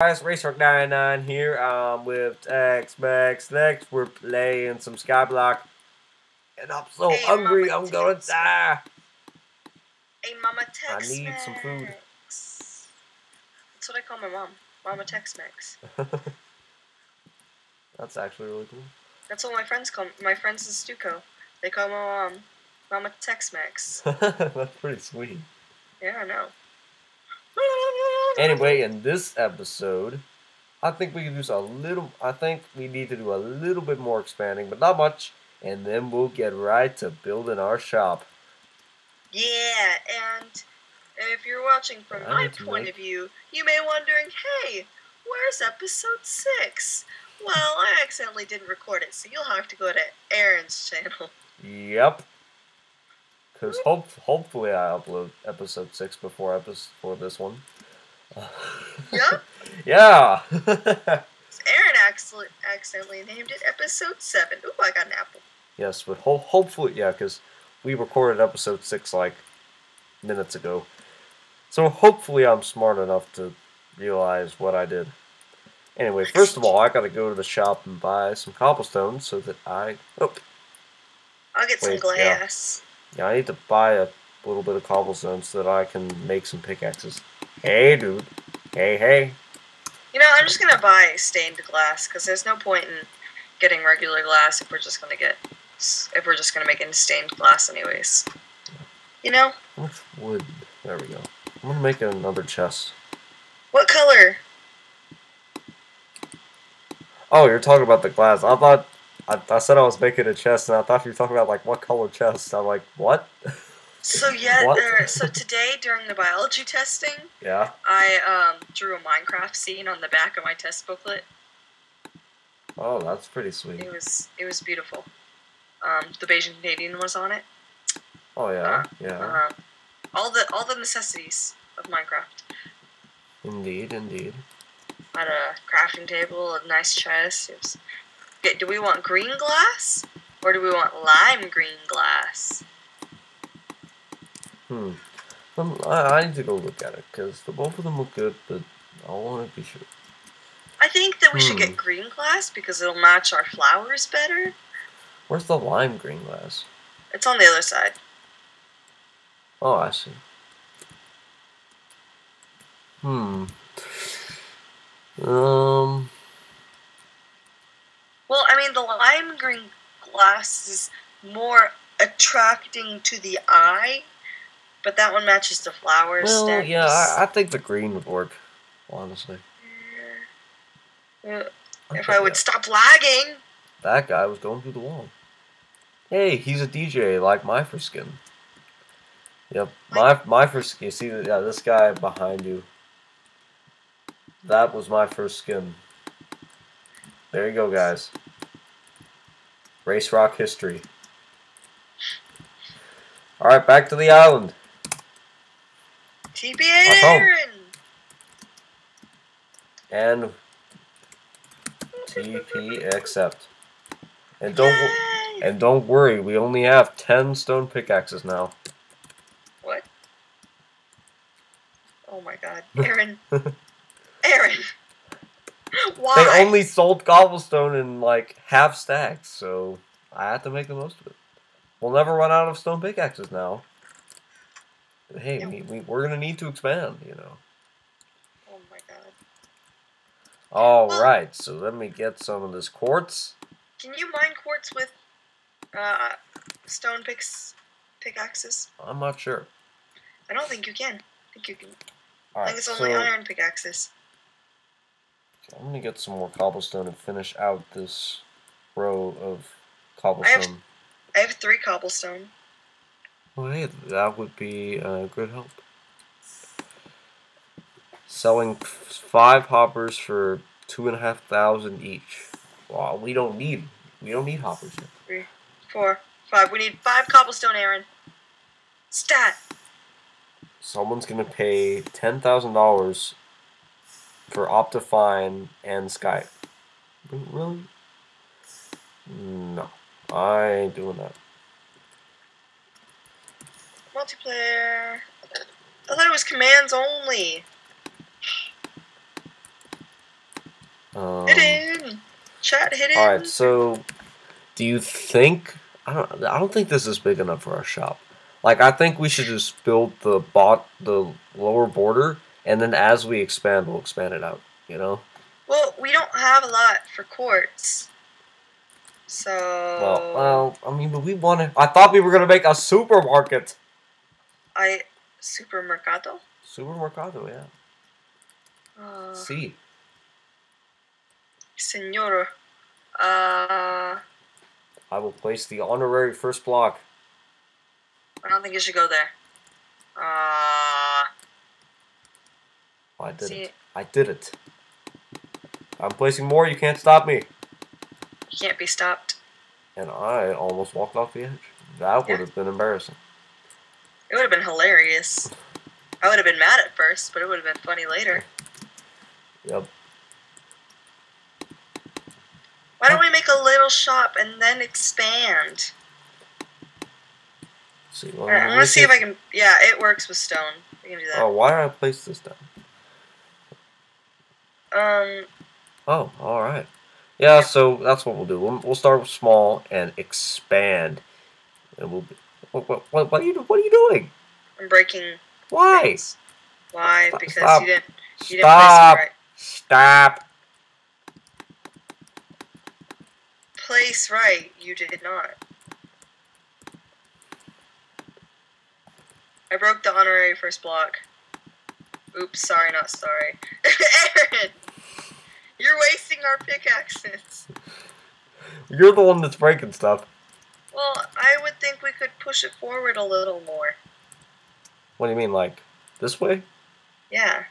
guys, RaceRock99 here um, with TexMexLex, we're playing some Skyblock. And I'm so Hey, hungry, Mama I'm gonna die. Hey, Mama Tex I need some food. That's what I call my mom. Mama Tex Mex. That's actually really cool. That's what my friends call my friends in Stuco. They call my mom Mama Tex Mex. That's pretty sweet. Yeah, I know. Anyway, in this episode, I think we can do a little. I think we need to do a little bit more expanding, but not much. And then we'll get right to building our shop. Yeah, and if you're watching from I my point make- of view, you may wondering, hey, where's episode six? Well, I accidentally didn't record it, so you'll have to go to Aaron's channel. Yep. Because hope, hopefully I upload episode six before episode for this one. Yep. yeah. Aaron accidentally named it episode seven. Ooh, I got an apple. yes, but ho- hopefully, yeah, because we recorded episode six like minutes ago. So hopefully I'm smart enough to realize what I did. Anyway, first of all, I gotta go to the shop and buy some cobblestone so that I. Oh, I'll get some Wait, yeah. glass. yeah, I need to buy a little bit of cobblestone so that I can make some pickaxes. Hey, dude. Hey, hey. You know, I'm just gonna buy stained glass because there's no point in getting regular glass if we're just gonna get if we're just gonna make it in stained glass anyways. You know much wood? There we go. I'm gonna make another chest. what color? Oh, you're talking about the glass. I thought I, I said I was making a chest, and I thought you were talking about like what color chest. I'm like, what? So yeah, there, so today during the biology testing, yeah. I um, drew a Minecraft scene on the back of my test booklet. Oh, that's pretty sweet. It was it was beautiful. Um, the BajanCanadian was on it. Oh yeah, yeah. Uh, all the all the necessities of Minecraft. Indeed, indeed. Had a crafting table, a nice chest. It was, do we want green glass or do we want lime green glass? Hmm. Um, I, I need to go look at it because the both of them look good, but I want to be sure. I think that we should Hmm. get green glass because it'll match our flowers better. Where's the lime green glass? It's on the other side. Oh, I see. Hmm. Um. Well, I mean, the lime green glass is more attracting to the eye, but that one matches the flowers. Well, stems. yeah, I, I think the green would work. Honestly. I If I would that- stop lagging. That guy was going through the wall. Hey, he's a DJ like my first skin. Yep, my my first skin. You see, yeah, this guy behind you. That was my first skin. There you go, guys. Race rock history. All right, back to the island. Home. Aaron! and TP accept. And don't Yay! and don't worry, we only have ten stone pickaxes now. What? Oh my god. Aaron. Aaron! Why? They only sold cobblestone in like half stacks, so I had to make the most of it. We'll never run out of stone pickaxes now. Hey, we, we, we're gonna need to expand, you know. Oh my god. All Well- right, so let me get some of this quartz. Can you mine quartz with uh, stone picks, pickaxes? I'm not sure. I don't think you can. I think you can. All I right, think it's so only iron pickaxes. I'm gonna get some more cobblestone and finish out this row of cobblestone. I have, I have three cobblestone. Well, hey, that would be uh, good help. Selling five hoppers for two and a half thousand each. Wow, we don't need we don't need hoppers yet. Three, four, five. We need five cobblestone, Aaron. Stat. Someone's gonna pay ten thousand dollars for Optifine and Skype. Really? No, I ain't doing that. Multiplayer. I thought it was commands only. Um, hidden. Chat hidden. all right. So, do you think? I don't. I don't think this is big enough for our shop. Like, I think we should just build the bot, the lower border, and then as we expand, we'll expand it out. You know. Well, we don't have a lot for quartz. So. Well, well. I mean, but we want to. I thought we were gonna make a supermarket. I supermercado. Supermercado, yeah. Uh, See. senor. Uh, I will place the honorary first block. I don't think you should go there. Uh, I did see, it. I did it. I'm placing more. You can't stop me. you can't be stopped. And I almost walked off the edge. That would Yeah. have been embarrassing. It would have been hilarious. I would have been mad at first, but it would have been funny later. Yep. Why don't we make a little shop and then expand? Let's see. Well, Alright, I'm gonna see if I can. Yeah, it works with stone. We can do that. Oh, why did I place this down? Um, Oh, all right. Yeah, so that's what we'll do. We'll, we'll start small and expand. And we'll. Be, what, what, what, what are you What are you doing? I'm breaking Why? things. Why? Stop, Because stop. you didn't. You didn't place Stop! it right. Stop! Place right. You did not. I broke the honorary first block. Oops, sorry, not sorry. Aaron! You're wasting our pickaxes. You're the one that's breaking stuff. Well, I would think we could push it forward a little more. What do you mean, like this way? Yeah.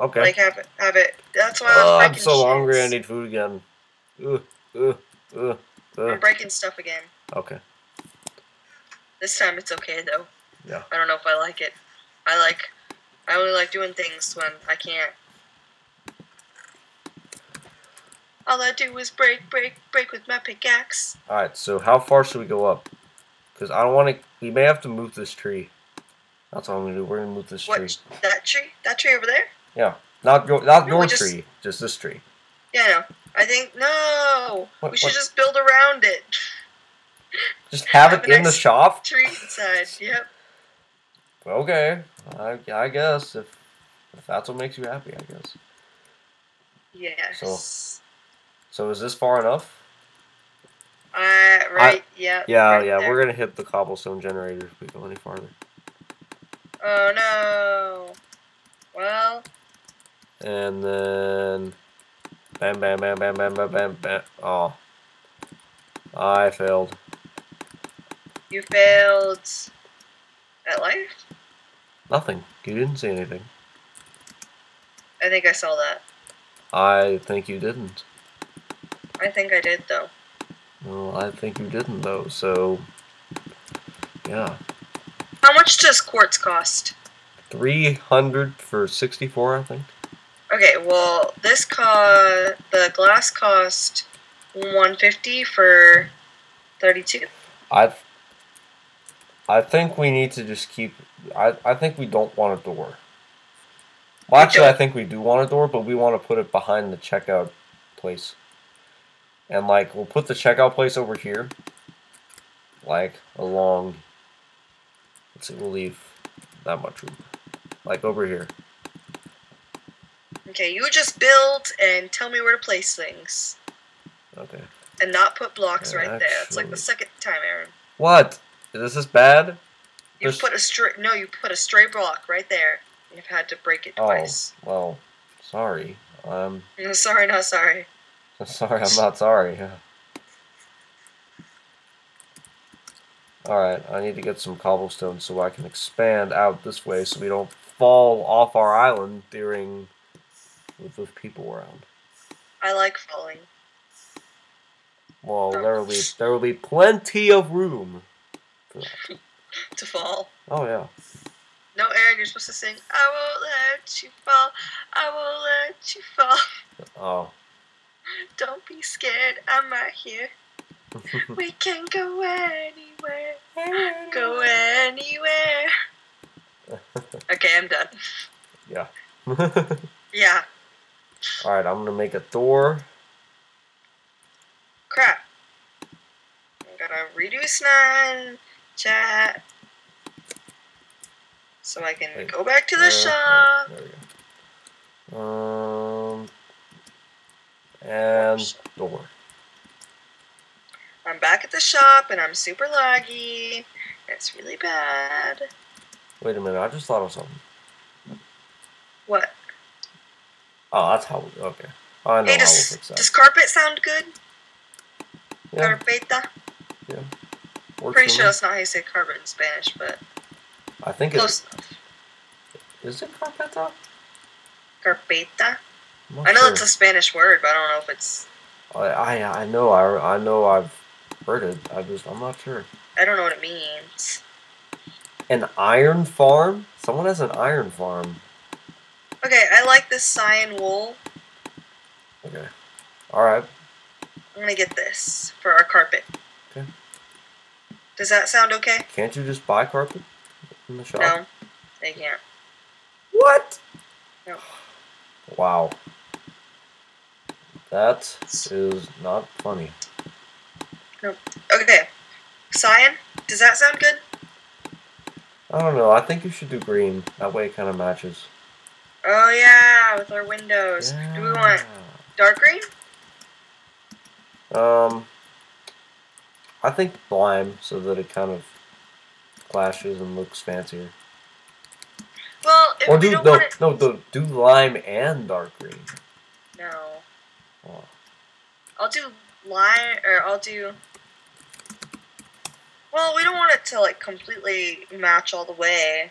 Okay. Like have it have it that's why I was Oh, I'm breaking so hungry. I need food again. Ugh, ugh, ugh, I'm breaking stuff again. Okay. This time it's okay though. Yeah. I don't know if I like it. I like I only like doing things when I can't. All I do is break, break, break with my pickaxe. All right. So how far should we go up? Because I don't want to. We may have to move this tree. That's what I'm gonna do. We're gonna move this tree. That tree? That tree over there? Not your, not No, your just- tree. Just this tree. Yeah, I. I think no. What- we should what? just build around it. Just have Have it in the shop. Tree inside. Yep. Okay. I, I guess if if that's what makes you happy, I guess. Yes. So so is this far enough? Uh, right, I, yeah. Yeah, right yeah, we're going to hit the cobblestone generator if we go any farther. Oh, no. Well. And then... Bam, bam, bam, bam, bam, bam, bam, bam. Oh. I failed. You failed... At life? Nothing. You didn't see anything. I think I saw that. I think you didn't. I think I did though. Well, I think you didn't though, so yeah. How much does quartz cost? Three hundred for sixty four, I think. Okay, well, this cost the glass cost 150 for 32. I I think we need to just keep I, I think we don't want a door. Well actually I think we do want a door, but we want to put it behind the checkout place. And like we'll put the checkout place over here. Like along let's see, we'll leave that much room. Like over here. Okay, you just build and tell me where to place things. Okay. And not put blocks right there. It's like the second time, Aaron. What? Is this bad? You There's- put a stray no, you put a stray block right there. You've had to break it twice. Oh, well, sorry. Um sorry, not sorry. Sorry, I'm not sorry. Alright, I need to get some cobblestone so I can expand out this way so we don't fall off our island during with, with people around. I like falling. Well, Oh. there will be there will be plenty of room for that. To fall. Oh yeah. No, Aaron, you're supposed to sing. I won't let you fall. I won't let you fall. Oh. Don't be scared. I'm right here. We can go anywhere. Go anywhere. Okay, I'm done. yeah. Yeah. All right, I'm gonna make a door. Crap. I gotta redo nine chat. So I can Wait, go back to the Uh, shop. There we go. Um, and door. I'm back at the shop and I'm super laggy. It's really bad. Wait a minute, I just thought of something. What? Oh, that's how. We, okay, I know Hey, how we'll does, fix that. does carpet sound good? yeah, Carpeta? works Pretty sure me. that's not how you say carpet in Spanish, but I think it is. close enough. is it carpeta. Carpeta? I know sure. it's a Spanish word, but I don't know if it's. I, I I know I I know I've heard it. I just I'm not sure. I don't know what it means. An iron farm? Someone has an iron farm. Okay, I like this cyan wool. Okay. All right. I'm gonna get this for our carpet. Okay. Does that sound okay? Can't you just buy carpet in the shop? No, they can't. What? No. Wow. That is not funny. Okay, cyan. Does that sound good? I don't know. I think you should do green. That way it kind of matches. Oh yeah, with our windows. Do we want dark green? Um, I think lime so that it kind of clashes and looks fancier. Well, if Or we do don't no want it. no do, do lime and dark green. No, Oh. I'll do lime, or I'll do. Well, we don't want it to like completely match all the way.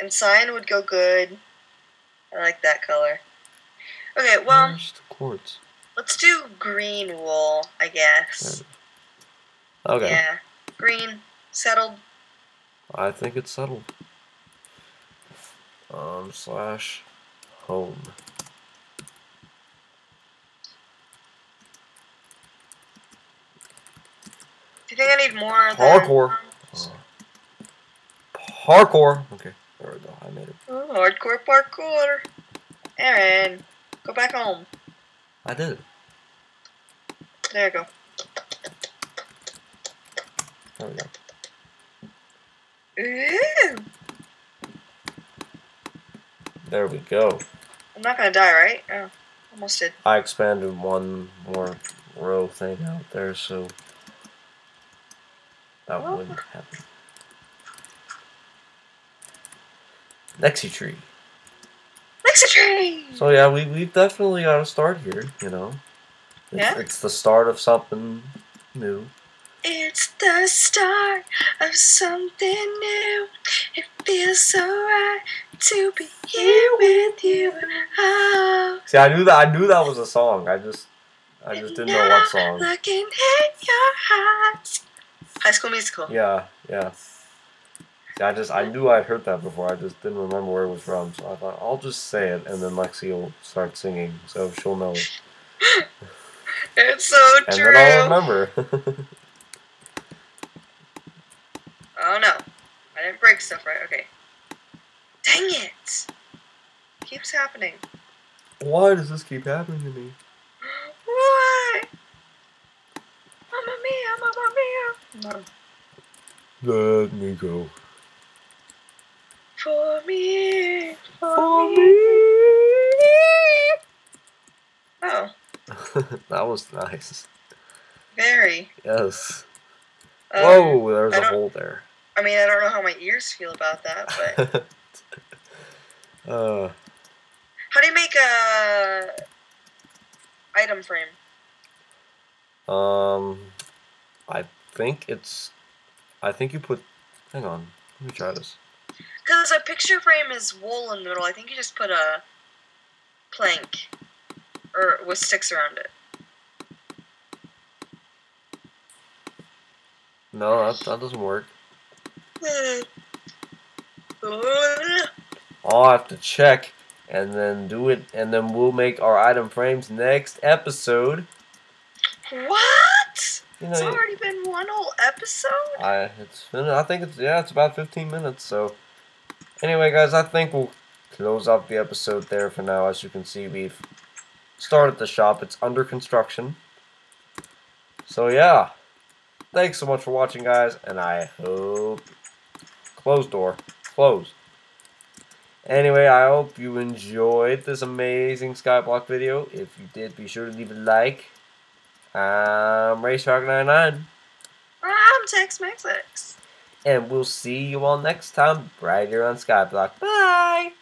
And cyan would go good. I like that color. Okay, well, Where's the quartz? let's do green wool, I guess. Okay, Yeah, green, settled. I think it's settled. Um slash home. Do you think I need more? Hardcore. Uh, parkour. Okay, there we go. I made it. Oh, hardcore parkour. Aaron, go back home. I did it. There you go. There we go. Ooh. There we go. I'm not gonna die, right? Oh, almost did. I expanded one more row thing out there, so that Oh. wouldn't happen. Nexie tree. Next tree. So yeah, we we've definitely got to start here. You know, it's, Yeah. it's the start of something new. It's the start of something new. It feels so right to be here with you. Oh, See, I knew that I knew that was a song. I just I just didn't know what song. looking in your eyes. High School Musical. Yeah, yeah. I just I knew I'd heard that before. I just didn't remember where it was from. So I thought I'll just say it, and then Lexi will start singing, so she'll know. it. It's so And true. then I'll remember. Oh no. I didn't break stuff right. Okay. Dang it. Keeps happening. Why does this keep happening to me? Why? Mamma mia. Let me go. For me, for, For me. Oh, that was nice. very. Yes. Um, Whoa, there's a hole there. I mean, I don't know how my ears feel about that, but uh, how do you make a item frame? um, I think it's. I think you put. Hang on. Let me try this. Because a picture frame is wool in the middle. I think you just put a plank or with sticks around it. No, that, that doesn't work. I'll have to check and then do it, and then we'll make our item frames next episode. What? You It's already been one whole episode? I it's been, I think it's yeah, it's about fifteen minutes. So anyway, guys, I think we'll close off the episode there for now. As you can see, we've started the shop. It's under construction. So yeah, thanks so much for watching, guys, and I hope closed door closed. Anyway, I hope you enjoyed this amazing Skyblock video. If you did, be sure to leave a like. I'm RaceRock99. I'm Tex Mex And we'll see you all next time right here on Skyblock. Bye!